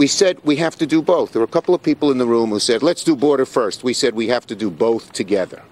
we said we have to do both. There were a couple of people in the room who said, let's do border first. We said we have to do both together.